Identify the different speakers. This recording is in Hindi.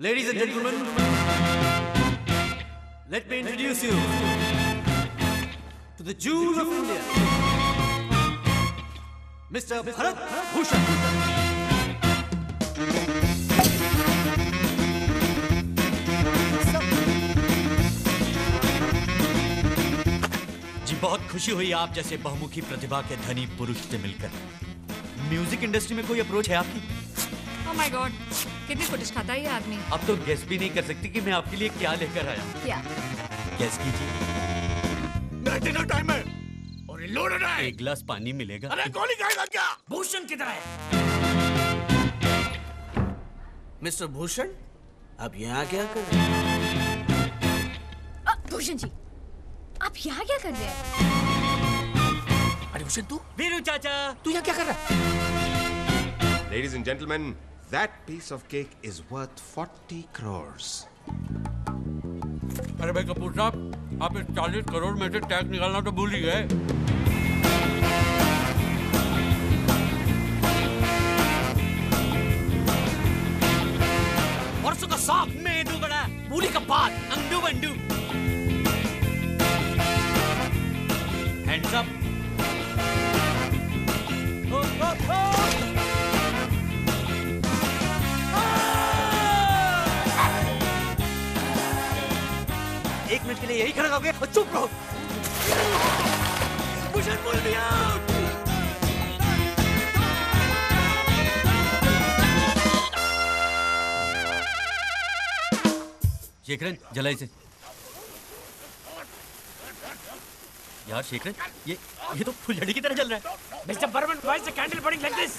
Speaker 1: Ladies and gentlemen, let me introduce you to the jewel of India, Mr. Bharat Bhushan. जी बहुत खुशी हुई आप जैसे बहुमुखी प्रतिभा के धनी पुरुष से मिलकर म्यूज़िक इंडस्ट्री में कोई अप्रोच है आपकी
Speaker 2: ओह माय गॉड कितनी फुटेज खाता है ये आदमी?
Speaker 1: अब तो गेस भी नहीं कर सकती कि मैं आपके लिए क्या लेकर आया।
Speaker 2: क्या?
Speaker 1: गेस कीजिए।
Speaker 3: मेरा डिनर टाइम है। और ये लोडेड है।
Speaker 1: एक गिलास पानी मिलेगा।
Speaker 3: अरे गोली खाएगा क्या?
Speaker 4: भूषण किधर है? मिस्टर भूषण आप यहाँ क्या कर रहे हैं?
Speaker 2: भूषण जी आप यहाँ क्या कर रहे हैं?
Speaker 4: अरे भूषण तू?
Speaker 1: वीरू चाचा।
Speaker 4: तू यहाँ क्या कर रहा है?
Speaker 5: Ladies and gentlemen, that piece of cake is worth 40 crores.
Speaker 1: अरे भाई कपूर साहब आप इस चालीस करोड़ में से टैक्स निकालना तो भूल ही गए।
Speaker 4: परसों का साग
Speaker 1: मेदू बड़ा
Speaker 4: मूली का पात
Speaker 1: अंडू बंडू। हैंड्स अप लिए यही खड़ा रहोगे और चुप रहो।
Speaker 4: भूषण बोल दिया
Speaker 1: शेखरन जलाई से यार शेखरन ये ये तो फुलझड़ी की तरह जल रहा है।
Speaker 4: Mister Burman why is the candle burning like this